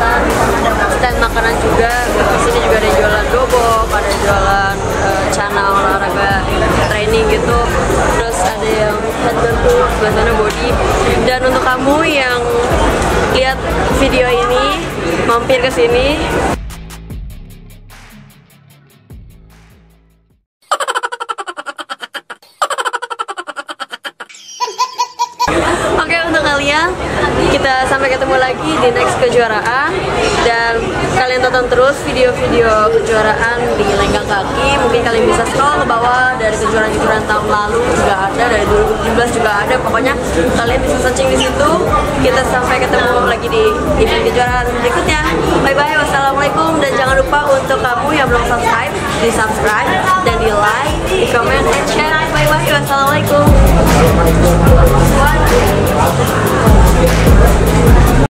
Ada stand makanan juga. Di sini juga ada jualan gobok, ada jualan eh, cana olahraga training gitu. Terus ada yang headband tuh, sana body. Dan untuk kamu yang lihat video ini, mampir ke sini, kita sampai ketemu lagi di next kejuaraan. Dan kalian tonton terus video-video kejuaraan di lenggang kaki. Mungkin kalian bisa scroll ke bawah dari kejuaraan-kejuaraan tahun lalu juga ada dari 2017 juga ada. Pokoknya kalian bisa searching di situ. Kita sampai ketemu lagi di event kejuaraan berikutnya. Bye bye wassalamualaikum. Dan jangan lupa untuk kamu yang belum subscribe di subscribe dan di like di comment and share. Bye bye wassalamualaikum 何?